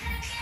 Okay.